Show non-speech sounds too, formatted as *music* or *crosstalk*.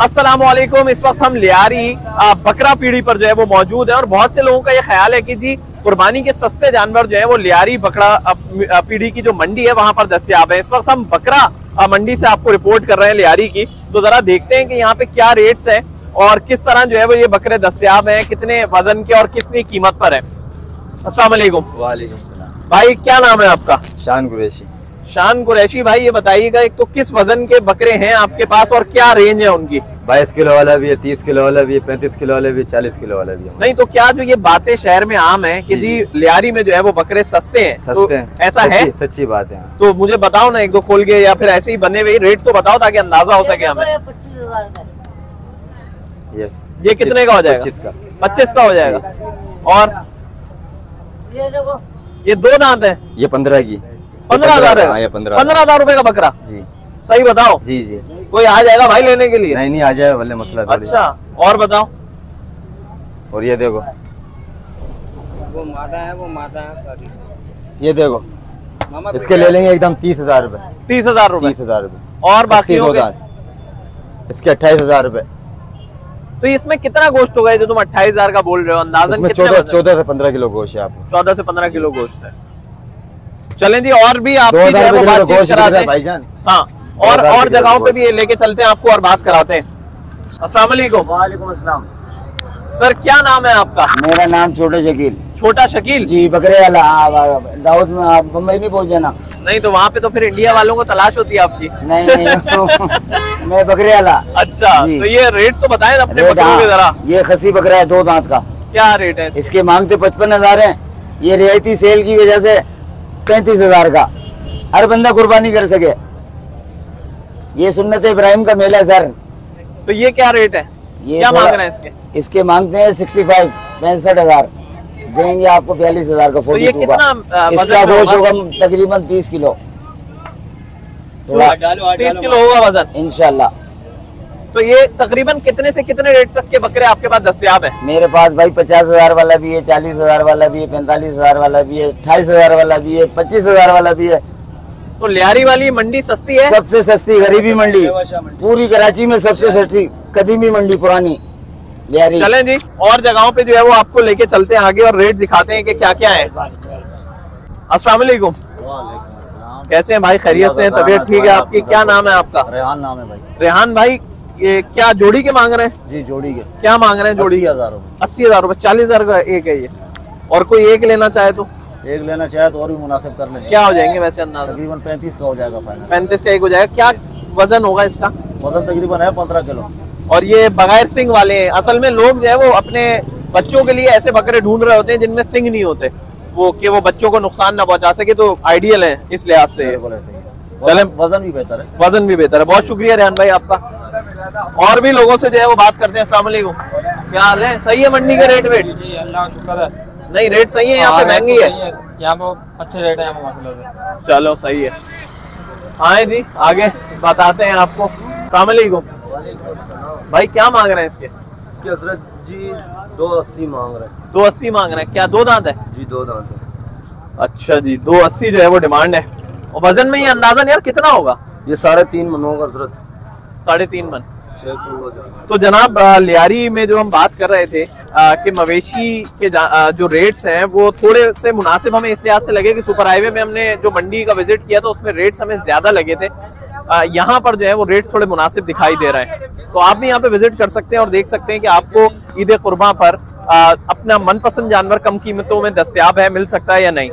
अस्सलाम वालेकुम इस वक्त हम लियारी बकरा पीढ़ी पर जो है वो मौजूद है और बहुत से लोगों का ये ख्याल है कि जी कुर्बानी के सस्ते जानवर जो है वो लियारी बकरा पीढ़ी की जो मंडी है वहाँ पर दस्तियाब है। इस वक्त हम बकरा मंडी से आपको रिपोर्ट कर रहे हैं लियारी की। तो जरा देखते हैं कि यहाँ पे क्या रेट्स है और किस तरह जो है वो ये बकरे दस्तियाब हैं कितने वज़न के और कितनी कीमत पर है। वालेकुम भाई क्या नाम है आपका? शान कुरैशी। शान कुरैशी भाई ये बताइएगा एक तो किस वज़न के बकरे हैं आपके पास और क्या रेंज है उनकी? बाईस किलो वाला भी है तीस किलो वाला भी है पैंतीस किलो वाला भी है चालीस किलो वाला भी है। नहीं तो क्या जो ये बातें शहर में आम है कि जी लियारी में जो है वो बकरे सस्ते हैं सस्ते तो हैं। ऐसा है? सच्ची, सच्ची बात है तो मुझे बताओ ना एक दो खोल के या फिर ऐसे ही बने हुए रेट तो बताओ ताकि अंदाज़ा हो सके हमें। ये ये कितने का हो जाएगा? पच्चीस का। पच्चीस का हो जाएगा। और? ये ये दो दांत है? ये पंद्रह की। पंद्रह हज़ार हाँ, ये है पंद्रह पंद्रह हज़ार रुपए का बकरा। जी। सही बताओ। जी जी। कोई आ जाएगा भाई लेने के लिए? नहीं नहीं आ जाएगा भले मसला अच्छा और बताओ। और ये देखो। वो मादा है वो मादा है ये देखो। इसके ले लेंगे एकदम तीस हज़ार रूपए। तीस हज़ार रुपए। तीस हज़ार रूपए। और बाकी हज़ार इसके अट्ठाईस हज़ार रूपए। तो इसमें कितना गोश्त होगा? जो तुम अट्ठाईस हज़ार का बोल रहे हो अंदाजन चौदह? चौदह से पंद्रह किलो गोश्त है आपको। चौदह से पंद्रह किलो गोश्त है। चलें जी और भी आपकी जो है वो बातचीत कराते हैं भाईजान। हाँ और और जगहों पे भी ये लेके चलते हैं आपको और बात कराते हैं। अस्सलाम वालेकुम वालेकुम अस्सलाम। सर क्या नाम है आपका? मेरा नाम छोटा शकील। छोटा शकील? जी बकरे वाला हाँ, हाँ, दाऊद में आप बम्बई नहीं पहुँच जाना नहीं तो वहाँ पे तो फिर इंडिया वालों को तलाश होती है आपकी। नहीं नहीं। *laughs* मैं बकरे वाला अच्छा तो ये रेट तो बताएँ अपने बकरों के हाँ, जरा। ये खसी बकरा है दो दांत का। क्या रेट है इसके? इसके मांगते पचपन हज़ार है। ये रियायती सेल की वजह से पैंतीस हज़ार का। हर बंदा कुर्बानी कर सके। ये सुन्नत इब्राहिम का मेला सर। तो ये क्या रेट है? ये क्या मांग रहे हैं इसके? इसके मांगते हैं सिक्सटी फाइव पैंसठ हज़ार। देंगे आपको बयालीस हज़ार का तो फोर्टी टू का। इसका गोश्त होगा? तकरीबन तीस किलो। थोड़ा तीस किलो होगा वज़न इनशाला तो ये तकरीबन कितने से कितने रेट तक के बकरे आपके पास दस्तियाब है? मेरे पास भाई पचास हज़ार वाला भी है चालीस हज़ार वाला भी है पैंतालीस हज़ार वाला भी है अट्ठाईस हज़ार वाला भी है पच्चीस हज़ार वाला भी है। तो लियारी वाली मंडी सस्ती है? सबसे सस्ती गरीबी मंडी पूरी कराची में सबसे सस्ती कदीमी मंडी पुरानी लियारी। चलें जी और जगहों पे जो है वो आपको लेके चलते हैं आगे और रेट दिखाते हैं कि क्या क्या है। अस्सलाम वालेकुम। कैसे हैं भाई? खैरियत से हैं? तबीयत ठीक है आपकी? क्या नाम है आपका? रेहान नाम है भाई। रेहान भाई ये क्या जोड़ी के मांग रहे हैं? जी जोड़ी के। क्या मांग रहे हैं जोड़ी? अस्सी हज़ार रुपए। अस्सी हज़ार रूपए चालीस हज़ार का एक है ये। और कोई एक लेना चाहे तो? एक लेना चाहे तो और भी मुनासिब कर लेंगे। क्या हो जाएँगे वैसे अंदाज़ा? तकरीबन पैंतीस का हो जाएगा फाइनल पैंतीस का एक हो जाएगा। क्या वज़न होगा इसका? वज़न तकरीबन है पंद्रह किलो। और ये बगैर सिंह वाले हैं असल में लोग जो है वो अपने बच्चों के लिए ऐसे बकरे ढूंढ रहे होते हैं जिनमें सिंह नहीं होते। वो कि वो बच्चों को नुकसान ना पहुँचा सके तो आइडियल है इस लिहाज से। चलें। वज़न भी बेहतर है। वज़न भी बेहतर है। बहुत शुक्रिया रेहान भाई आपका। और भी लोगों से जो है वो बात करते हैं अस्सलाम वालेकुम। क्या हाल है? सही है मंडी के रेट वेट जी अल्लाह का शुक्र है। नहीं रेट सही है यहाँ पे महँगी है? यहाँ पे अच्छे रेट है चलो सही है। आए जी आगे बताते हैं आपको। अस्सलाम वालेकुम। भाई क्या मांग रहे हैं इसके? इसके हज़रत जी दो अस्सी मांग रहे हैं। दो अस्सी मांग रहे हैं। क्या दो दांत है? जी दो दांत है। अच्छा जी दो अस्सी जो है वो डिमांड है। और वज़न में ये अंदाजन यार कितना होगा? ये साढ़े तीन मनों का हज़रत। साढ़े तीन मन। तो जनाब लियारी में जो हम बात कर रहे थे कि मवेशी के जो रेट्स हैं, वो थोड़े से मुनासिब हमें इस लिहाज से लगे कि सुपर हाईवे में हमने जो मंडी का विज़िट किया था, उसमें रेट्स हमें ज़्यादा लगे थे। यहाँ पर जो है वो रेट थोड़े मुनासिब दिखाई दे रहे हैं। तो आप भी यहाँ पे विज़िट कर सकते हैं और देख सकते हैं कि आपको ईद कुर्बा पर अपना मनपसंद जानवर कम कीमतों में दस्तियाब है, मिल सकता है या नहीं।